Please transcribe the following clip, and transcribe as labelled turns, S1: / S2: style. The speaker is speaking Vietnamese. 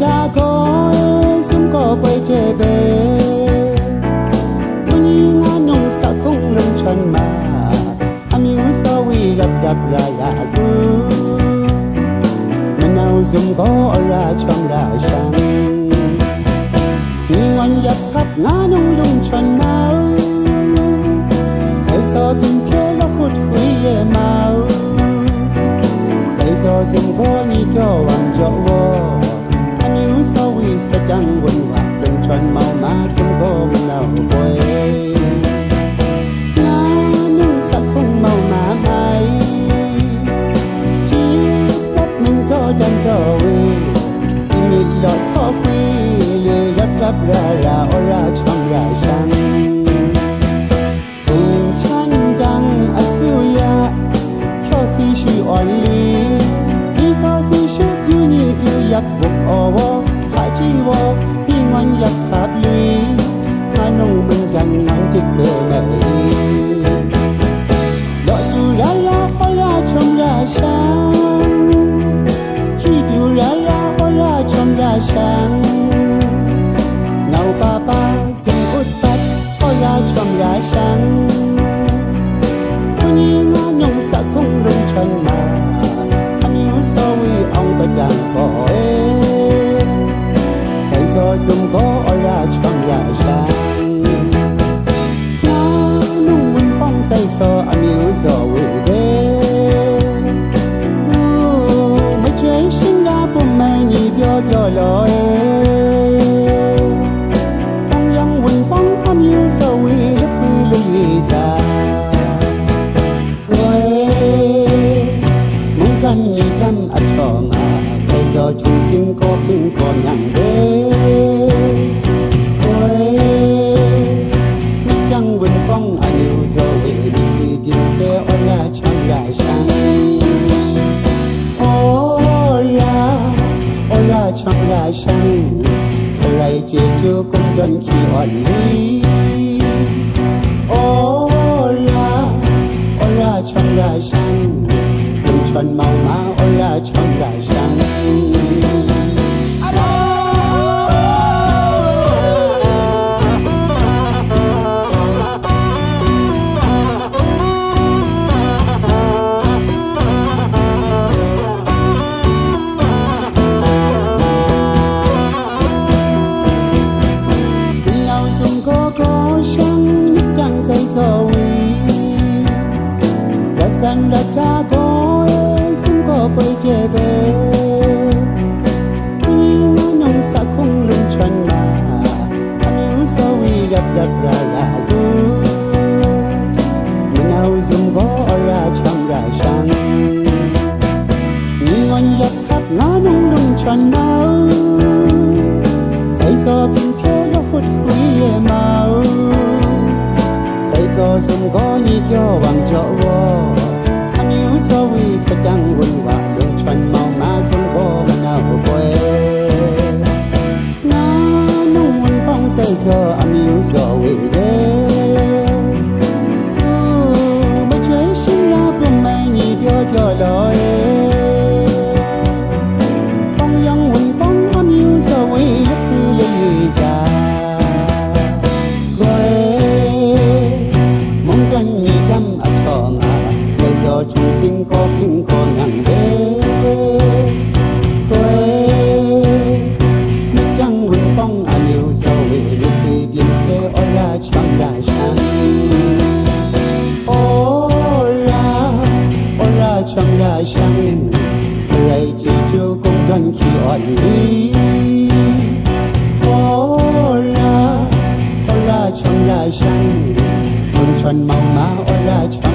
S1: ta có sum có quay chế bề Quân yi ngã nông sa không nong chan ma Am yu sa vi rap rap ra ya gu Manao zum có ra chang ra sang wan yap khap nga nong lung chan ma sa jang wun wa Đừng chân mau ma zum có manao quay dan zo we mi lo cho khui le rap ra ra o ra chang ra sang un chan dang asuya kyo khi shi on li si sa si shu pu ni pu yak bu vô đi ngoan giặc pháp lý. Hai nông bên cạnh nắng chiếc cờ này đợi từ ra la hoa ra trong ra sáng. Khi từ ra la hoa ra trong ra sáng. Nào ba ba dừng út tắt hoa ra trong ra sáng. Con yên ngon nhung sẽ không rung chân mà có chú kiếm có bình có nhặng đế quê mi quên bóng anh à, yêu dấu về đi đi đi khe ở chẳng sang ôi ya ôi là sang lại chỉ chưa công đơn khi ổn lý. Sung có bơi chê ra ra dùng có ra chăm ra sang ni ngon gặp khắp nga nung nung tròn mà say so kinh thế lo hút hui mau say so dùng có ni cho wang cho wo คือ่อนลีโอลาโอลาชอนยาชันคนชอนเมามาโอลาชอ